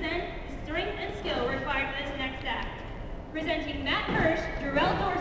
present the strength and skill required for this next act. Presenting Matt Hirsch, Jarrell Dorfman,